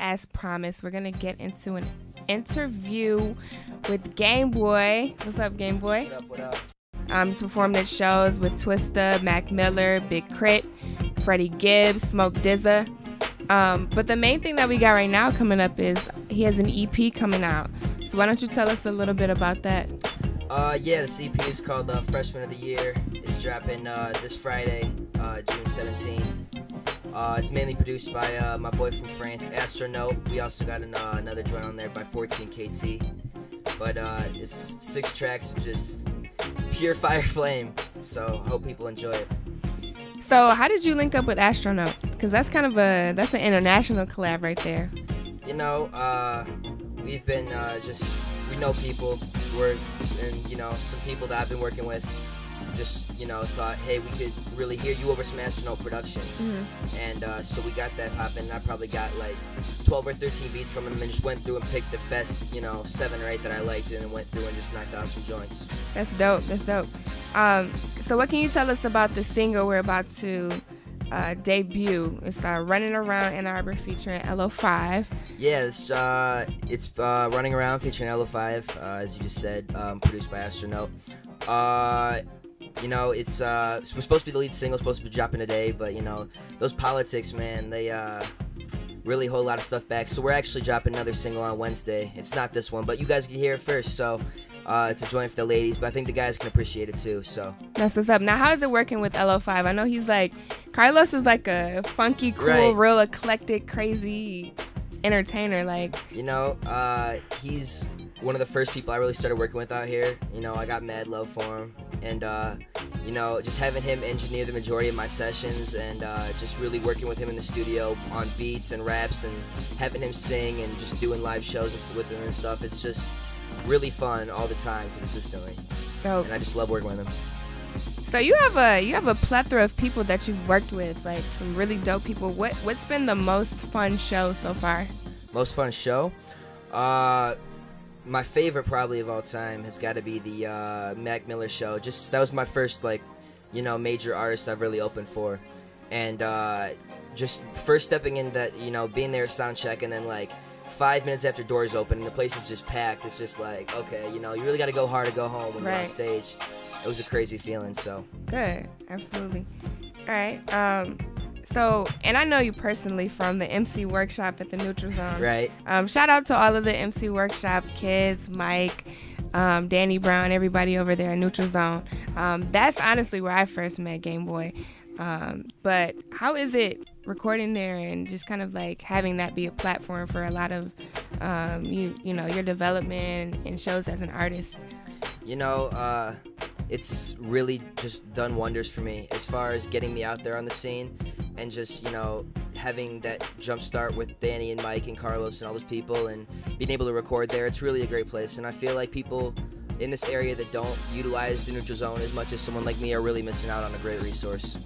as promised, we're gonna get into an interview with Gameboi. What's up, Gameboi? What up, what up? Um, he's performed at shows with Twista, Mac Miller, Big K.R.I.T., Freddie Gibbs, Smoke DZA. Um, but the main thing that we got right now coming up is he has an EP coming out. So why don't you tell us a little bit about that? Uh, yeah, this EP is called uh, Freshman of the Year. It's dropping uh, this Friday, uh, June 17th. Uh, it's mainly produced by uh, my boy from France, Astronote. We also got an, uh, another joint on there by 14KT. But uh, it's six tracks of just pure fire flame. So I hope people enjoy it. So how did you link up with Astronote? Because that's kind of a that's an international collab right there. You know, uh, we've been uh, just we know people. We're and you know some people that I've been working with. Just you know thought, hey, we could really hear you over some Astronote production, and uh, so we got that popping. And I probably got like 12 or 13 beats from him, and just went through and picked the best, you know, seven or eight that I liked, and went through and just knocked out some joints. That's dope. That's dope. Um, so what can you tell us about the single we're about to uh, debut? It's uh, "Running Around Ann Arbor" featuring L05. Yeah, it's uh, it's uh, running around featuring L05, uh, as you just said, um, produced by Astronote. You know, it's uh, it was supposed to be the lead single, supposed to be dropping today, but you know, those politics, man, they uh, really hold a lot of stuff back. So we're actually dropping another single on Wednesday. It's not this one, but you guys can hear it first. So uh, it's a joint for the ladies, but I think the guys can appreciate it too. So That's what's up. Now, how is it working with L05? I know he's like Carlos is like a funky, cool, Right. real eclectic, crazy entertainer. Like, You know, uh, he's one of the first people I really started working with out here. You know, I got mad love for him. And, uh, you know, just having him engineer the majority of my sessions and uh, just really working with him in the studio on beats and raps and having him sing and just doing live shows with him and stuff, it's just really fun all the time consistently. dope. And I just love working with him. So you have a you have a plethora of people that you've worked with, like some really dope people. What what's been the most fun show so far? Most fun show? Uh, my favorite probably of all time has got to be the uh, Mac Miller show. Just that was my first like, you know, major artist I've really opened for, and uh, just first stepping in that, you know, being there sound check, and then like five minutes after doors open and the place is just packed. It's just like, okay, you know, you really got to go hard to go home when you're on stage. It was a crazy feeling. So Good, absolutely. All right. Um, so and I know you personally from the MC workshop at the Neutral Zone. right, Um, shout out to all of the MC Workshop kids, Mike, um, Danny Brown, everybody over there in Neutral Zone. Um, that's honestly where I first met Gameboi. Um, but how is it recording there and just kind of like having that be a platform for a lot of um, you you know your development and shows as an artist? you know, uh, it's really just done wonders for me as far as getting me out there on the scene and just, you know, having that jump start with Danny and Mike and Carlos and all those people and being able to record there. It's really a great place. And I feel like people in this area that don't utilize the neutral zone as much as someone like me are really missing out on a great resource.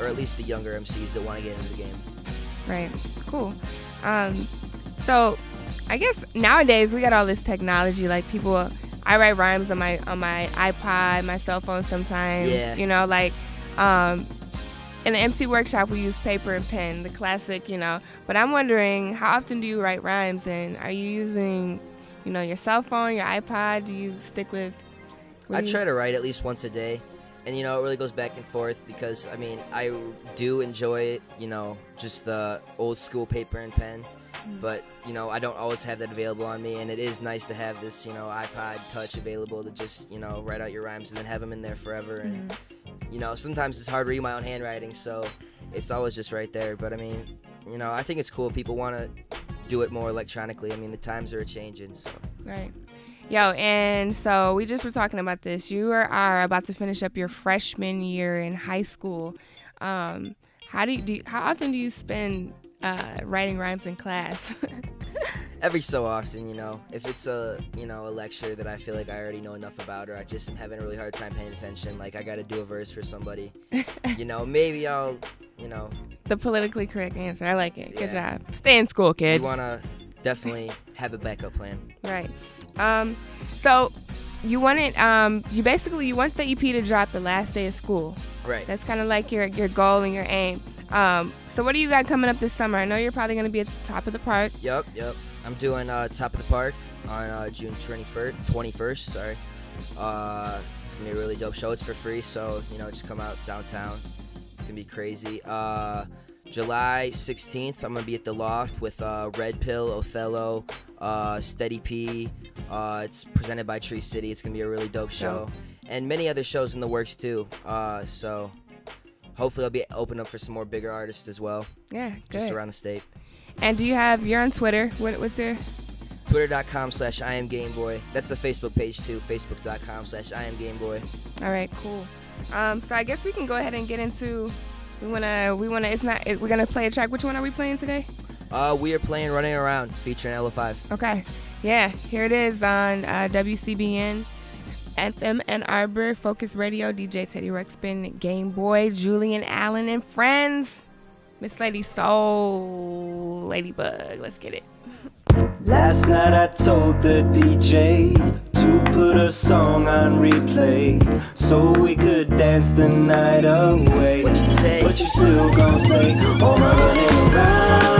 Or at least the younger MCs that want to get into the game. Right. Cool. Um, so I guess nowadays we got all this technology. Like people, I write rhymes on my on my iPod, my cell phone sometimes. Yeah. You know, like um, in the MC workshop we use paper and pen, the classic. You know, but I'm wondering how often do you write rhymes, and are you using, you know, your cell phone, your iPod? Do you stick with? I try to write at least once a day. And you know, it really goes back and forth because I mean, I do enjoy, it, you know, just the old school paper and pen. Mm. But, you know, I don't always have that available on me and it is nice to have this, you know, iPod touch available to just, you know, write out your rhymes and then have them in there forever and mm. You know, sometimes it's hard to read my own handwriting, so it's always just right there. But I mean, you know, I think it's cool people want to do it more electronically. I mean, the times are changing, so Right. Yo, and so we just were talking about this. You are, about to finish up your freshman year in high school. Um, how do you, do you- how often do you spend uh, writing rhymes in class? every so often, you know, if it's a you know a lecture that I feel like I already know enough about, or I just am having a really hard time paying attention, like I got to do a verse for somebody, you know, maybe I'll, you know, the politically correct answer. I like it. Good job. Stay in school, kids. you want to definitely have a backup plan. Right. Um, so you wanted um, you basically you want the EP to drop the last day of school. Right. That's kind of like your your goal and your aim. Um, so what do you got coming up this summer? I know you're probably gonna be at the top of the park. Yep, yep. I'm doing uh, Top of the Park on uh, June 21st. 21st, sorry. Uh, it's gonna be a really dope show. It's for free, so you know, just come out downtown. It's gonna be crazy. Uh, July 16th, I'm gonna be at the Loft with uh, Red Pill, Othello, uh, Steady P. Uh, it's presented by Tree City. It's gonna be a really dope show, and many other shows in the works too. Uh, so hopefully, I'll be open up for some more bigger artists as well, Yeah, good. just around the state. And do you have? You're on Twitter. What, what's your? Twitter.com slash I am Gameboi. That's the Facebook page too. Facebook.com slash I am Gameboi. All right, cool. Um, so I guess we can go ahead and get into. We wanna. We wanna. It's not. It, we're gonna play a track. Which one are we playing today? Uh, we are playing Running Around featuring L05. Okay. Yeah, here it is on uh, WCBN, FM Ann Arbor, F.O.K.U.S. Radio, DJ Teddy Ruck-Spin, Game Boy, Julian Allen, and friends. Miss Lady Soul, Lady Bugg. Let's get it. Last night I told the DJ to put a song on replay so we could dance the night away. What you say? But you still gon' say, Oh, I'm running around.